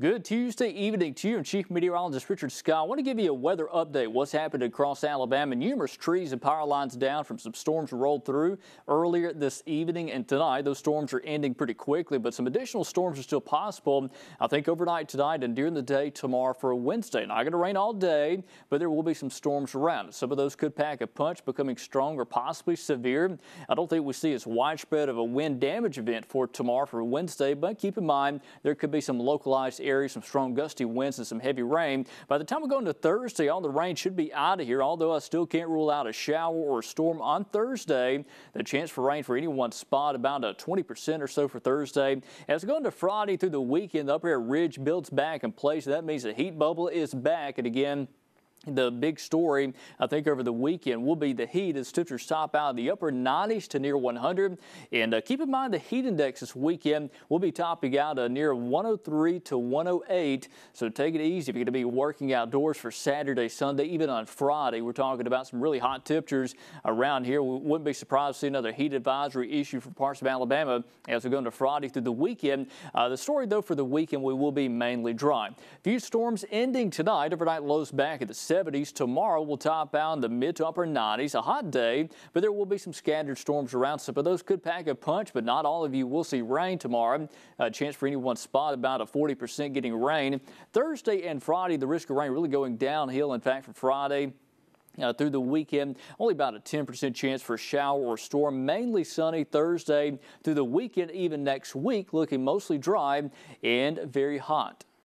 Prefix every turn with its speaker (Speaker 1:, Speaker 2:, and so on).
Speaker 1: Good Tuesday evening to you. I'm Chief Meteorologist Richard Scott. I want to give you a weather update. What's happened across Alabama. Numerous trees and power lines down from some storms rolled through earlier this evening and tonight. Those storms are ending pretty quickly, but some additional storms are still possible. I think overnight tonight and during the day tomorrow for Wednesday. Not going to rain all day, but there will be some storms around. Some of those could pack a punch, becoming strong or possibly severe. I don't think we see as widespread of a wind damage event for tomorrow for Wednesday, but keep in mind there could be some localized areas, some strong gusty winds and some heavy rain. By the time we go into Thursday, all the rain should be out of here, although I still can't rule out a shower or a storm on Thursday. The chance for rain for any one spot about a 20% or so for Thursday. As we go into Friday through the weekend, the upper air ridge builds back in place. That means the heat bubble is back. And again, the big story, I think, over the weekend will be the heat as temperatures top out in the upper 90s to near 100. And uh, keep in mind the heat index this weekend will be topping out uh, near 103 to 108. So take it easy if you're going to be working outdoors for Saturday, Sunday, even on Friday. We're talking about some really hot temperatures around here. We wouldn't be surprised to see another heat advisory issue for parts of Alabama as we go into Friday through the weekend. Uh, the story, though, for the weekend, we will be mainly dry. Few storms ending tonight. Overnight lows back at the 70s. Tomorrow will top out in the mid to upper 90s. A hot day, but there will be some scattered storms around. Some of those could pack a punch, but not all of you will see rain tomorrow. A chance for any one spot, about a 40% getting rain. Thursday and Friday, the risk of rain really going downhill. In fact, for Friday, uh, through the weekend, only about a 10% chance for a shower or storm. Mainly sunny Thursday through the weekend, even next week, looking mostly dry and very hot.